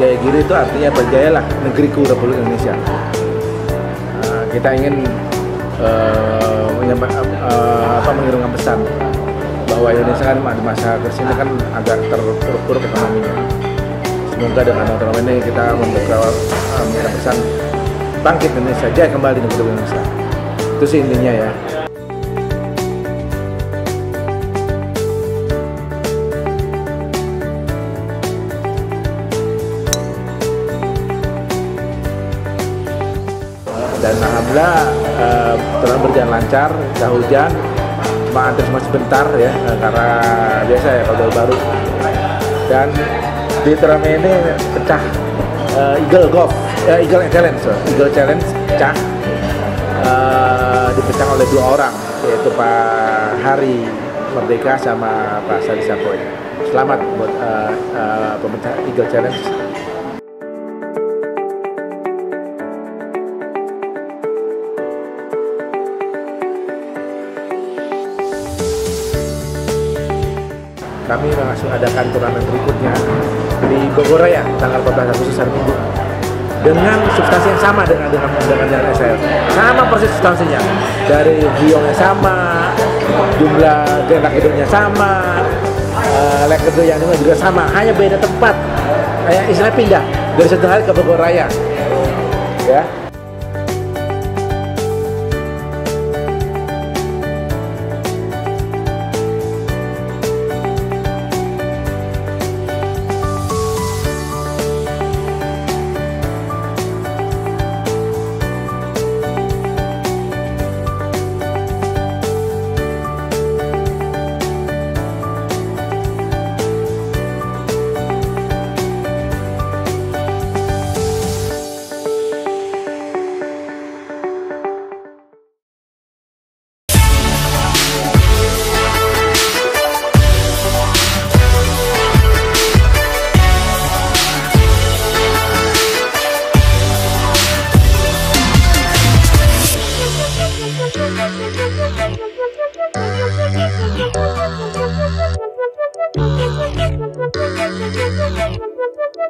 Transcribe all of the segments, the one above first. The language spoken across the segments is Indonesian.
Jaya Giri itu artinya berjayalah negeriku Republik Indonesia. Uh, kita ingin uh, uh, apa, mengirimkan pesan bahwa Indonesia kan di masa krisis ini kan agak terpuruk ekonominya. Semoga dengan otonomi ini kita membuka uh, mengirim pesan bangkit Indonesia, jaya kembali negeri Indonesia. Itu sih intinya ya. Dan alhamdulillah uh, telah berjalan lancar, tidak hujan, cuma antri cuma sebentar ya uh, karena biasa ya kalau baru dan di turnamen ini pecah uh, Eagle Golf, Eagle Challenge. Eagle Challenge pecah dipecah oleh dua orang yaitu Pak Hari Merdeka sama Pak Sadi Sapoy. Selamat buat uh, pemecah Eagle Challenge kami langsung adakan turnamen berikutnya di Bogor Raya tanggal 14 Agustus hari Minggu. Dengan substansi yang sama dengan dengan dengan dengan SL sama persis substansinya. Dari biongnya sama jumlah gerak hidupnya sama uh, leg yang juga sama. Hanya beda tempat. Kayak istilah pindah dari satu hari ke Bogor Raya. Ya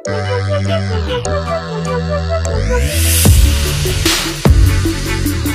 Thank you.